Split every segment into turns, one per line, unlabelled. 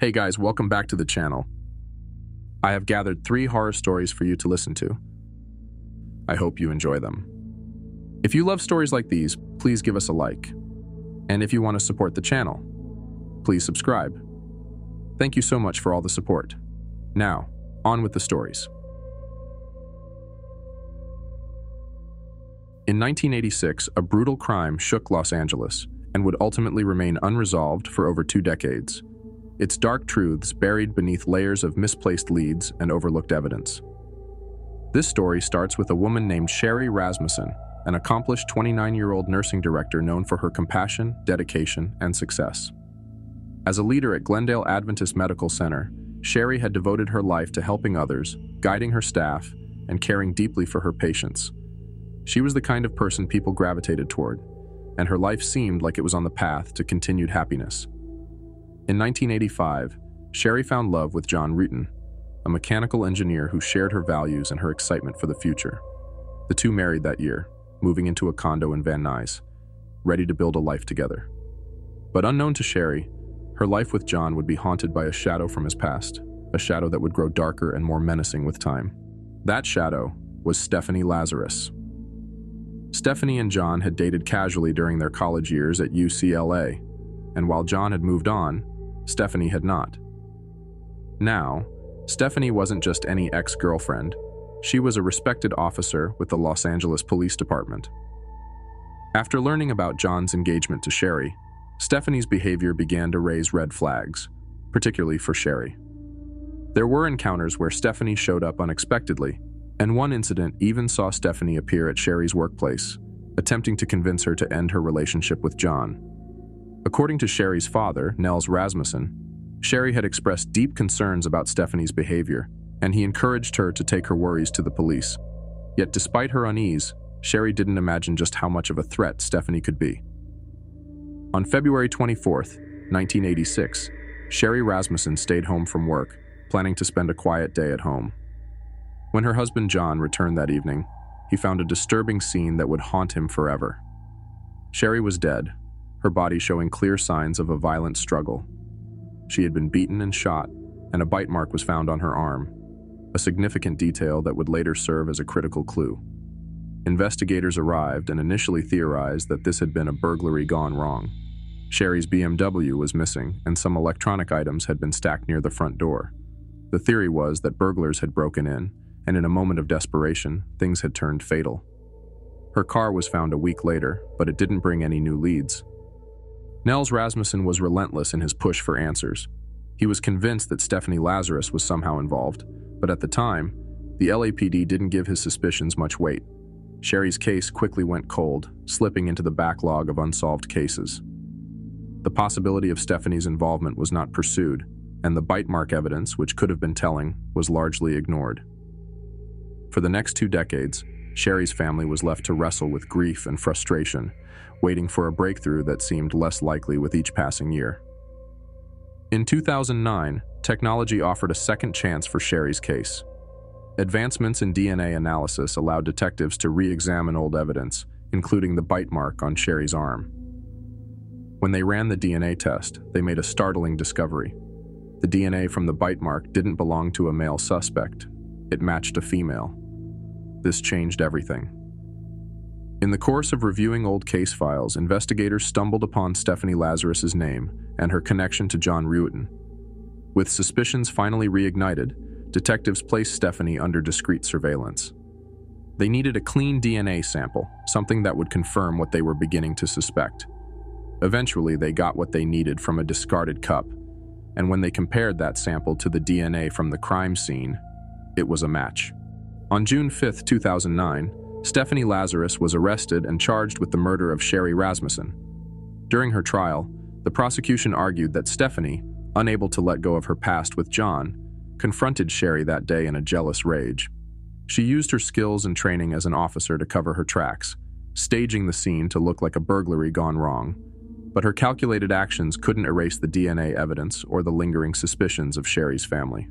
Hey guys, welcome back to the channel. I have gathered three horror stories for you to listen to. I hope you enjoy them. If you love stories like these, please give us a like. And if you want to support the channel, please subscribe. Thank you so much for all the support. Now, on with the stories. In 1986, a brutal crime shook Los Angeles and would ultimately remain unresolved for over two decades. Its dark truths buried beneath layers of misplaced leads and overlooked evidence. This story starts with a woman named Sherri Rasmussen, an accomplished 29 year old nursing director known for her compassion, dedication, and success. As a leader at Glendale Adventist Medical Center, Sherri had devoted her life to helping others, guiding her staff, and caring deeply for her patients. She was the kind of person people gravitated toward, and her life seemed like it was on the path to continued happiness. In 1985, Sherri found love with John Ruetten, a mechanical engineer who shared her values and her excitement for the future. The two married that year, moving into a condo in Van Nuys, ready to build a life together. But unknown to Sherri, her life with John would be haunted by a shadow from his past, a shadow that would grow darker and more menacing with time. That shadow was Stephanie Lazarus. Stephanie and John had dated casually during their college years at UCLA, and while John had moved on, Stephanie had not. Now, Stephanie wasn't just any ex girlfriend, she was a respected officer with the Los Angeles Police Department. After learning about John's engagement to Sherri, Stephanie's behavior began to raise red flags, particularly for Sherri. There were encounters where Stephanie showed up unexpectedly, and one incident even saw Stephanie appear at Sherri's workplace, attempting to convince her to end her relationship with John. According to Sherri's father, Nels Rasmussen, Sherri had expressed deep concerns about Stephanie's behavior, and he encouraged her to take her worries to the police. Yet despite her unease, Sherri didn't imagine just how much of a threat Stephanie could be. On February 24, 1986, Sherri Rasmussen stayed home from work, planning to spend a quiet day at home. When her husband John returned that evening, he found a disturbing scene that would haunt him forever. Sherri was dead, her body showing clear signs of a violent struggle. She had been beaten and shot, and a bite mark was found on her arm, a significant detail that would later serve as a critical clue. Investigators arrived and initially theorized that this had been a burglary gone wrong. Sherri's BMW was missing, and some electronic items had been stacked near the front door. The theory was that burglars had broken in, and in a moment of desperation, things had turned fatal. Her car was found a week later, but it didn't bring any new leads. Nels Rasmussen was relentless in his push for answers. He was convinced that Stephanie Lazarus was somehow involved, but at the time, the LAPD didn't give his suspicions much weight. Sherri's case quickly went cold, slipping into the backlog of unsolved cases. The possibility of Stephanie's involvement was not pursued, and the bite mark evidence, which could have been telling, was largely ignored. For the next two decades, Sherri's family was left to wrestle with grief and frustration, waiting for a breakthrough that seemed less likely with each passing year. In 2009, technology offered a second chance for Sherri's case. Advancements in DNA analysis allowed detectives to re examine old evidence, including the bite mark on Sherri's arm. When they ran the DNA test, they made a startling discovery. The DNA from the bite mark didn't belong to a male suspect, it matched a female. This changed everything. In the course of reviewing old case files, investigators stumbled upon Stephanie Lazarus's name and her connection to John Ruetten, with suspicions finally reignited, detectives placed Stephanie under discreet surveillance. They needed a clean DNA sample, something that would confirm what they were beginning to suspect. Eventually, they got what they needed from a discarded cup, and when they compared that sample to the DNA from the crime scene, it was a match. On June 5, 2009, Stephanie Lazarus was arrested and charged with the murder of Sherri Rasmussen. During her trial, the prosecution argued that Stephanie, unable to let go of her past with John, confronted Sherri that day in a jealous rage. She used her skills and training as an officer to cover her tracks, staging the scene to look like a burglary gone wrong. But her calculated actions couldn't erase the DNA evidence or the lingering suspicions of Sherri's family.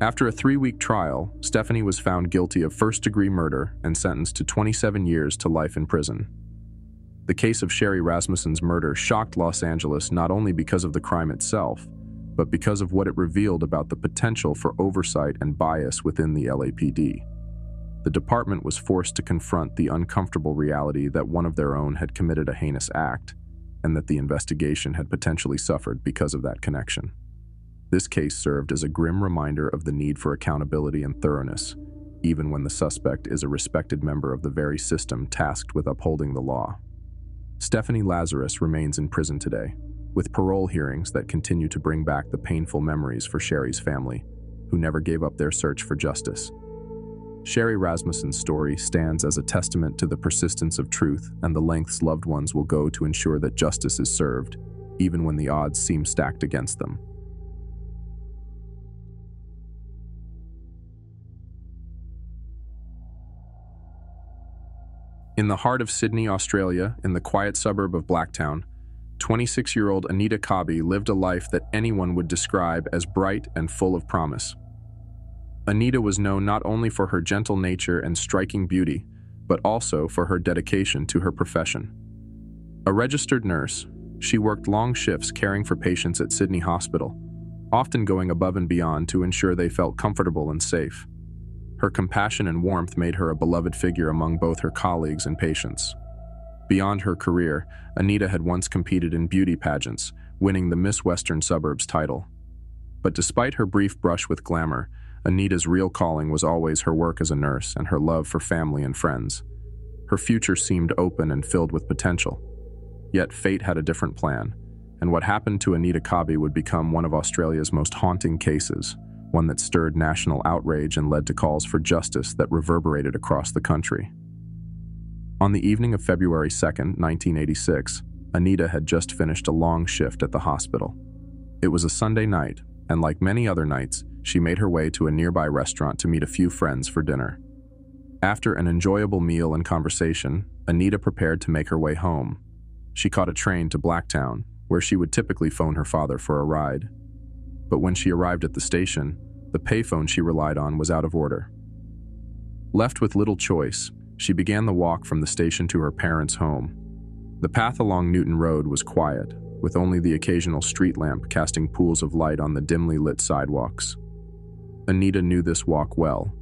After a three week trial, Stephanie was found guilty of first degree murder and sentenced to 27 years to life in prison. The case of Sherri Rasmussen's murder shocked Los Angeles not only because of the crime itself, but because of what it revealed about the potential for oversight and bias within the LAPD. The department was forced to confront the uncomfortable reality that one of their own had committed a heinous act, and that the investigation had potentially suffered because of that connection. This case served as a grim reminder of the need for accountability and thoroughness, even when the suspect is a respected member of the very system tasked with upholding the law. Stephanie Lazarus remains in prison today, with parole hearings that continue to bring back the painful memories for Sherri's family, who never gave up their search for justice. Sherri Rasmussen's story stands as a testament to the persistence of truth and the lengths loved ones will go to ensure that justice is served, even when the odds seem stacked against them. In the heart of Sydney, Australia, in the quiet suburb of Blacktown, 26 year old Anita Cobby lived a life that anyone would describe as bright and full of promise. Anita was known not only for her gentle nature and striking beauty, but also for her dedication to her profession. A registered nurse, she worked long shifts caring for patients at Sydney Hospital, often going above and beyond to ensure they felt comfortable and safe. Her compassion and warmth made her a beloved figure among both her colleagues and patients. Beyond her career, Anita had once competed in beauty pageants, winning the Miss Western Suburbs title. But despite her brief brush with glamour, Anita's real calling was always her work as a nurse and her love for family and friends. Her future seemed open and filled with potential. Yet fate had a different plan, and what happened to Anita Cobby would become one of Australia's most haunting cases one that stirred national outrage and led to calls for justice that reverberated across the country. On the evening of February 2, 1986, Anita had just finished a long shift at the hospital. It was a Sunday night, and like many other nights, she made her way to a nearby restaurant to meet a few friends for dinner. After an enjoyable meal and conversation, Anita prepared to make her way home. She caught a train to Blacktown, where she would typically phone her father for a ride but when she arrived at the station, the payphone she relied on was out of order. Left with little choice, she began the walk from the station to her parents' home. The path along Newton Road was quiet, with only the occasional street lamp casting pools of light on the dimly lit sidewalks. Anita knew this walk well.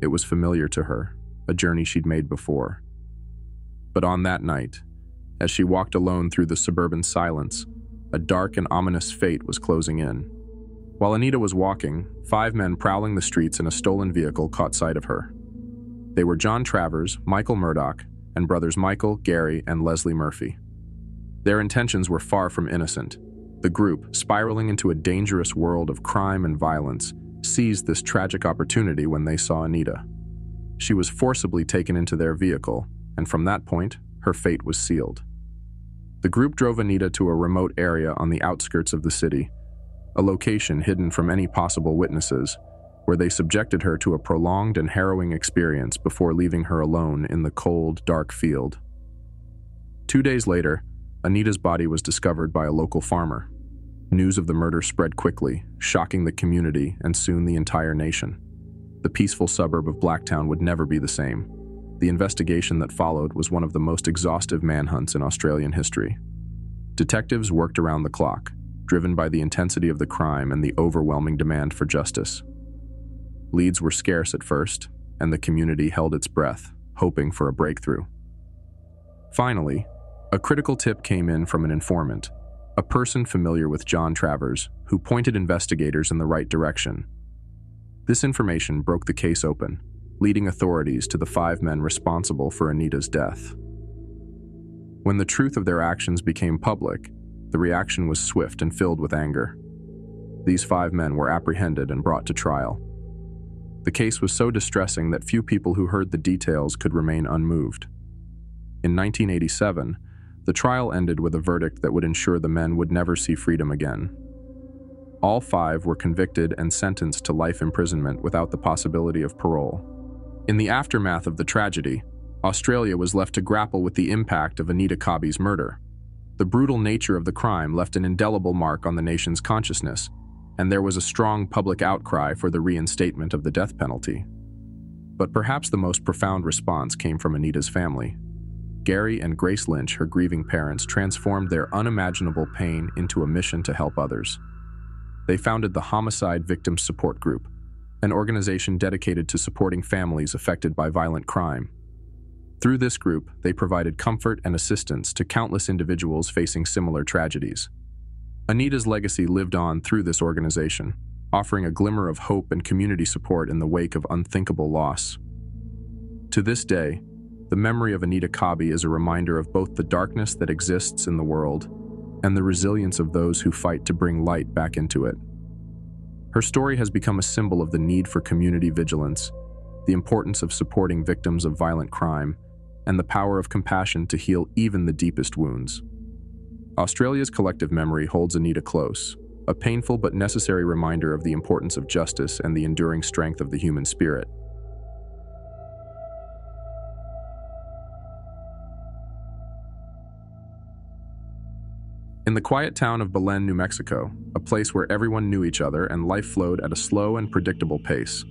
It was familiar to her, a journey she'd made before. But on that night, as she walked alone through the suburban silence, a dark and ominous fate was closing in. While Anita was walking, five men prowling the streets in a stolen vehicle caught sight of her. They were John Travers, Michael Murdoch, and brothers Michael, Gary, and Leslie Murphy. Their intentions were far from innocent. The group, spiraling into a dangerous world of crime and violence, seized this tragic opportunity when they saw Anita. She was forcibly taken into their vehicle, and from that point, her fate was sealed. The group drove Anita to a remote area on the outskirts of the city, a location hidden from any possible witnesses, where they subjected her to a prolonged and harrowing experience before leaving her alone in the cold, dark field. Two days later, Anita's body was discovered by a local farmer. News of the murder spread quickly, shocking the community and soon the entire nation. The peaceful suburb of Blacktown would never be the same. The investigation that followed was one of the most exhaustive manhunts in Australian history. Detectives worked around the clock, driven by the intensity of the crime and the overwhelming demand for justice. Leads were scarce at first, and the community held its breath, hoping for a breakthrough. Finally, a critical tip came in from an informant, a person familiar with John Travers, who pointed investigators in the right direction. This information broke the case open, leading authorities to the five men responsible for Anita's death. When the truth of their actions became public, the reaction was swift and filled with anger. These five men were apprehended and brought to trial. The case was so distressing that few people who heard the details could remain unmoved. In 1987, the trial ended with a verdict that would ensure the men would never see freedom again. All five were convicted and sentenced to life imprisonment without the possibility of parole. In the aftermath of the tragedy, Australia was left to grapple with the impact of Anita Cobby's murder. The brutal nature of the crime left an indelible mark on the nation's consciousness, and there was a strong public outcry for the reinstatement of the death penalty. But perhaps the most profound response came from Anita's family. Gary and Grace Lynch, her grieving parents, transformed their unimaginable pain into a mission to help others. they founded the Homicide Victims Support Group, an organization dedicated to supporting families affected by violent crime. Through this group, they provided comfort and assistance to countless individuals facing similar tragedies. Anita's legacy lived on through this organization, offering a glimmer of hope and community support in the wake of unthinkable loss. To this day, the memory of Anita Cobby is a reminder of both the darkness that exists in the world and the resilience of those who fight to bring light back into it. Her story has become a symbol of the need for community vigilance, the importance of supporting victims of violent crime, and the power of compassion to heal even the deepest wounds. Australia's collective memory holds Anita close, a painful but necessary reminder of the importance of justice and the enduring strength of the human spirit. In the quiet town of Belen, New Mexico, a place where everyone knew each other and life flowed at a slow and predictable pace,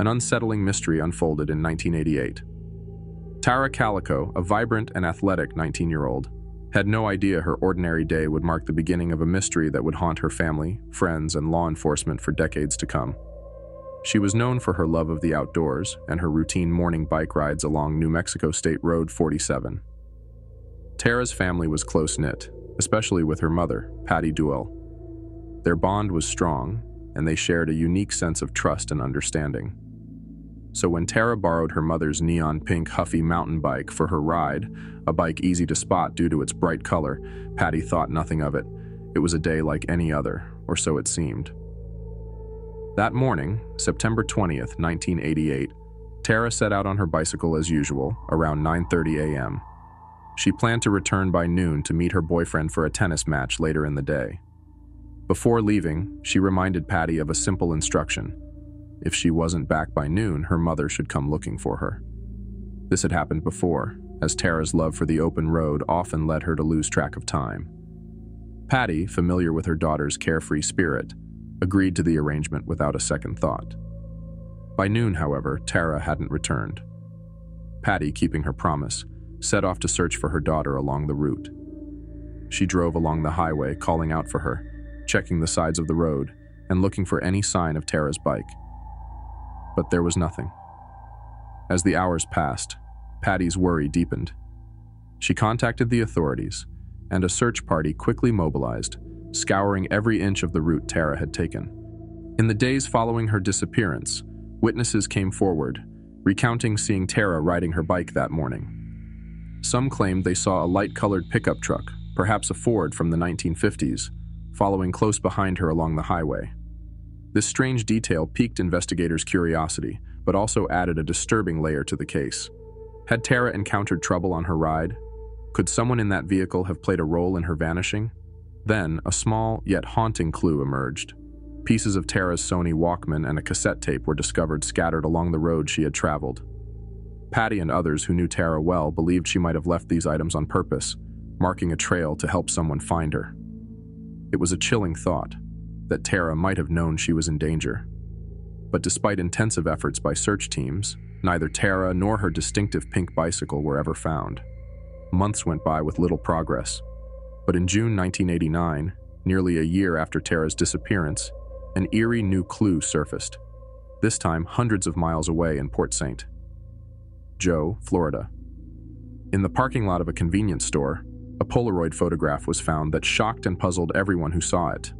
an unsettling mystery unfolded in 1988. Tara Calico, a vibrant and athletic 19-year-old, had no idea her ordinary day would mark the beginning of a mystery that would haunt her family, friends, and law enforcement for decades to come. She was known for her love of the outdoors and her routine morning bike rides along New Mexico State Road 47. Tara's family was close-knit, especially with her mother, Patty Doel. Their bond was strong, and they shared a unique sense of trust and understanding. So when Tara borrowed her mother's neon pink Huffy mountain bike for her ride, a bike easy to spot due to its bright color, Patty thought nothing of it. It was a day like any other, or so it seemed. That morning, September 20th, 1988, Tara set out on her bicycle as usual, around 9.30 a.m. She planned to return by noon to meet her boyfriend for a tennis match later in the day. Before leaving, she reminded Patty of a simple instruction. If she wasn't back by noon, her mother should come looking for her. This had happened before, as Tara's love for the open road often led her to lose track of time. Patty, familiar with her daughter's carefree spirit, agreed to the arrangement without a second thought. By noon, however, Tara hadn't returned. Patty, keeping her promise, set off to search for her daughter along the route. She drove along the highway, calling out for her, checking the sides of the road, and looking for any sign of Tara's bike. But there was nothing. As the hours passed, Patty's worry deepened. She contacted the authorities, and a search party quickly mobilized, scouring every inch of the route Tara had taken. In the days following her disappearance, witnesses came forward, recounting seeing Tara riding her bike that morning. Some claimed they saw a light-colored pickup truck, perhaps a Ford from the 1950s, following close behind her along the highway. This strange detail piqued investigators' curiosity, but also added a disturbing layer to the case. Had Tara encountered trouble on her ride? Could someone in that vehicle have played a role in her vanishing? Then, a small, yet haunting clue emerged. Pieces of Tara's Sony Walkman and a cassette tape were discovered scattered along the road she had traveled. Patty and others who knew Tara well believed she might have left these items on purpose, marking a trail to help someone find her. It was a chilling thought that Tara might have known she was in danger. But despite intensive efforts by search teams, neither Tara nor her distinctive pink bicycle were ever found. Months went by with little progress. But in June 1989, nearly a year after Tara's disappearance, an eerie new clue surfaced, this time hundreds of miles away in Port St. Joe, Florida. In the parking lot of a convenience store, a Polaroid photograph was found that shocked and puzzled everyone who saw it.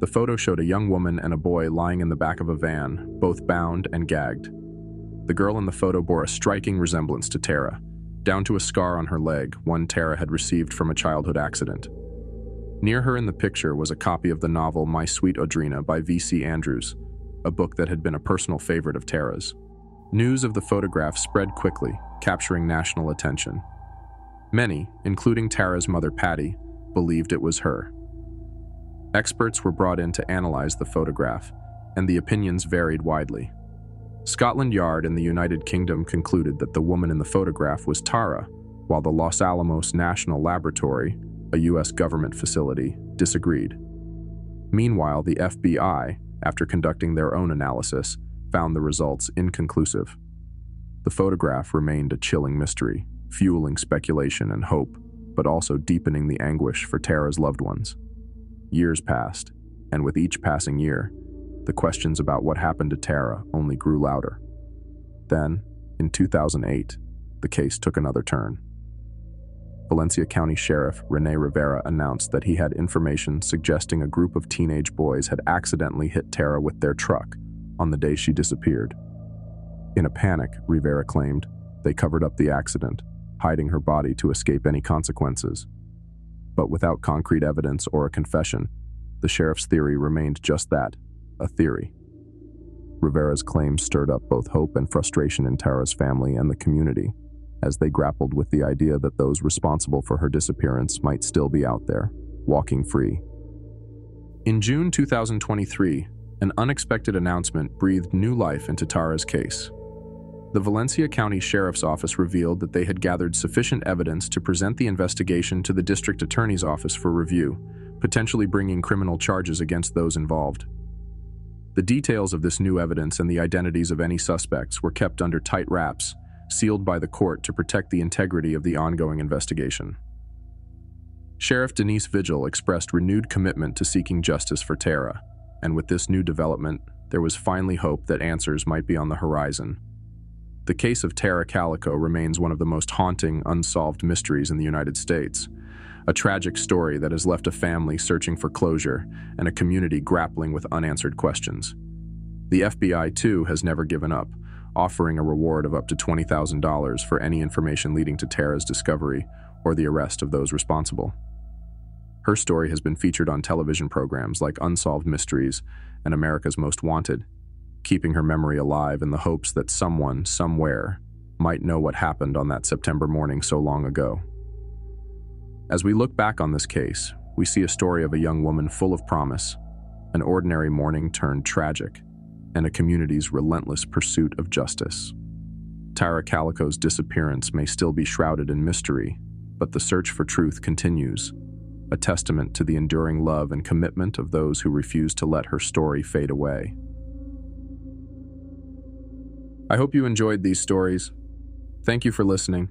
The photo showed a young woman and a boy lying in the back of a van, both bound and gagged. The girl in the photo bore a striking resemblance to Tara, down to a scar on her leg, one Tara had received from a childhood accident. Near her in the picture was a copy of the novel My Sweet Audrina by V.C. Andrews, a book that had been a personal favorite of Tara's. News of the photograph spread quickly, capturing national attention. Many, including Tara's mother Patty, believed it was her. Experts were brought in to analyze the photograph, and the opinions varied widely. Scotland Yard in the United Kingdom concluded that the woman in the photograph was Tara, while the Los Alamos National Laboratory, a U.S. government facility, disagreed. Meanwhile, the FBI, after conducting their own analysis, found the results inconclusive. The photograph remained a chilling mystery, fueling speculation and hope, but also deepening the anguish for Tara's loved ones. Years passed, and with each passing year, the questions about what happened to Tara only grew louder. Then, in 2008, the case took another turn. Valencia County Sheriff Rene Rivera announced that he had information suggesting a group of teenage boys had accidentally hit Tara with their truck on the day she disappeared. In a panic, Rivera claimed, they covered up the accident, hiding her body to escape any consequences. But without concrete evidence or a confession, the sheriff's theory remained just that a theory. Rivera's claims stirred up both hope and frustration in Tara's family and the community as they grappled with the idea that those responsible for her disappearance might still be out there, walking free. In June 2023, an unexpected announcement breathed new life into Tara's case. The Valencia County Sheriff's Office revealed that they had gathered sufficient evidence to present the investigation to the District Attorney's Office for review, potentially bringing criminal charges against those involved. The details of this new evidence and the identities of any suspects were kept under tight wraps sealed by the court to protect the integrity of the ongoing investigation. Sheriff Denise Vigil expressed renewed commitment to seeking justice for Tara, and with this new development, there was finally hope that answers might be on the horizon. The case of Tara Calico remains one of the most haunting, unsolved mysteries in the United States, a tragic story that has left a family searching for closure and a community grappling with unanswered questions. The FBI, too, has never given up, offering a reward of up to $20,000 for any information leading to Tara's discovery or the arrest of those responsible. Her story has been featured on television programs like Unsolved Mysteries and America's Most Wanted, keeping her memory alive in the hopes that someone, somewhere, might know what happened on that September morning so long ago. As we look back on this case, we see a story of a young woman full of promise, an ordinary morning turned tragic, and a community's relentless pursuit of justice. Tara Calico's disappearance may still be shrouded in mystery, but the search for truth continues, a testament to the enduring love and commitment of those who refuse to let her story fade away. I hope you enjoyed these stories. Thank you for listening.